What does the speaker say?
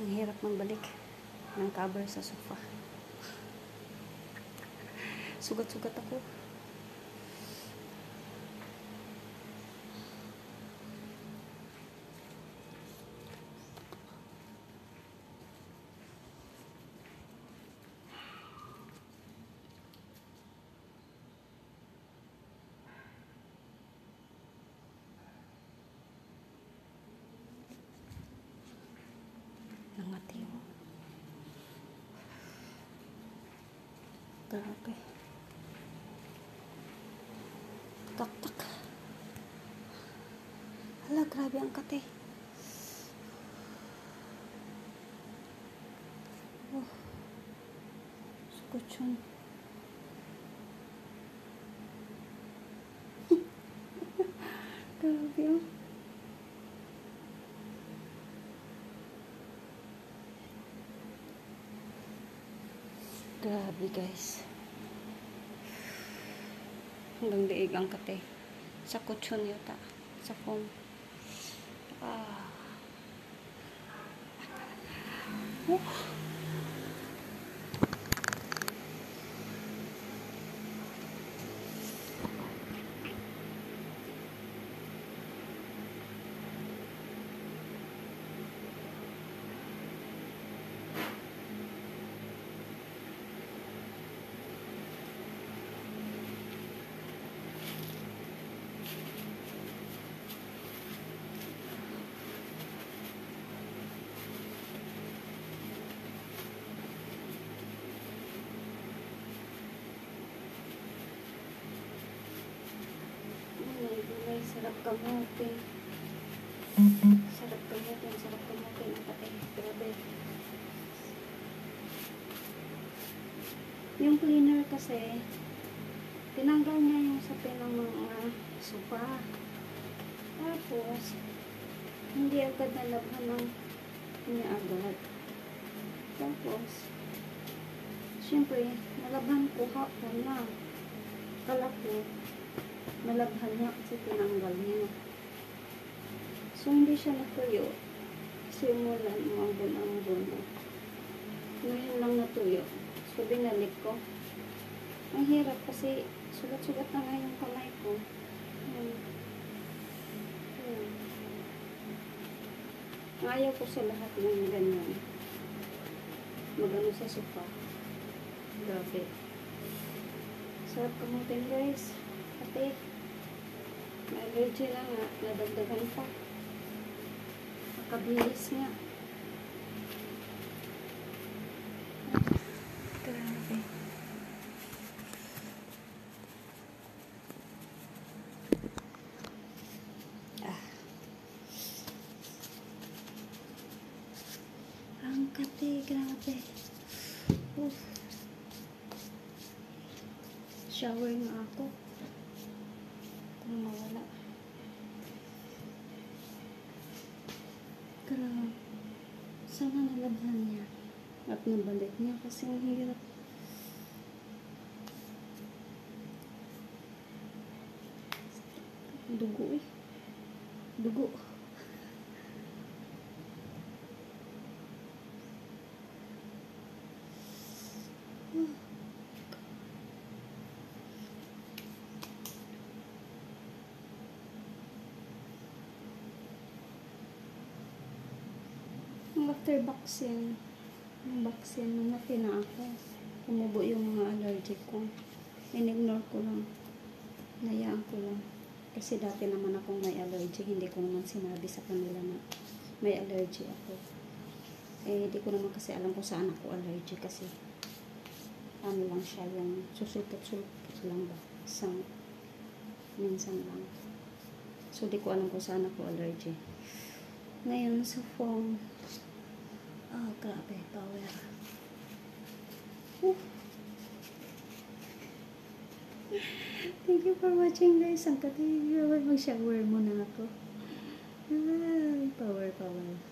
Ang hirap magbalik ng cover sa sofa. Sugat-sugat ako. Grabe. Tak-tak. Hala, grabe ang kate. Oh. Sukot Grabe guys. Hanggang liig ang kate. Sa kutsyon yata. Sa foam. Ah. Oh. Sarap kamutin. Sarap kamutin, sarap kamutin. Ang kate. Grabe. Yung cleaner kasi, tinanggal niya yung sapin ng mga sofa. Tapos, hindi agad nalabhan ng niya agad. Tapos, syempre, nalabhan ko hapon na. Kala nalabhan niya kasi tinanggal niya. So, hindi siya natuyo. Kasi umulan, umambon-ambon. Ngayon lang natuyo. So, binalik ko. Ang hirap kasi sugat-sugat na nga yung kamay ko. Ayan. Ayan. Ayaw ko sa lahat ng ganyan. Magano sa sofa. Grabe. Sarap kamutin guys. Ate. May allergy na nga. Nadagdagan pa. Nakabilis nga. Grabe. Ah. Ang kate, grabe. Shower nga ako. Grabe. Sana nalabhan niya. At nabalik niya kasi ang hirap. Dugo eh. Dugo. Yung after vaccine, yung vaccine, nung napina ako, umubo yung mga allergic ko. In-ignore ko lang. Nayaan ko lang. Kasi dati naman akong may allergy, hindi ko naman sinabi sa kanila na may allergy ako. Eh, hindi ko naman kasi alam kung saan ako allergy kasi ano lang siya, yung susulpot-sulpot lang ba? Isang, minsan lang. So, di ko alam kung saan ako allergy. Ngayon, sa phone, ah, grabe, power. Whew. Thank you for watching guys. Ang katigil. Mag-shower muna ako. Ay, power, power.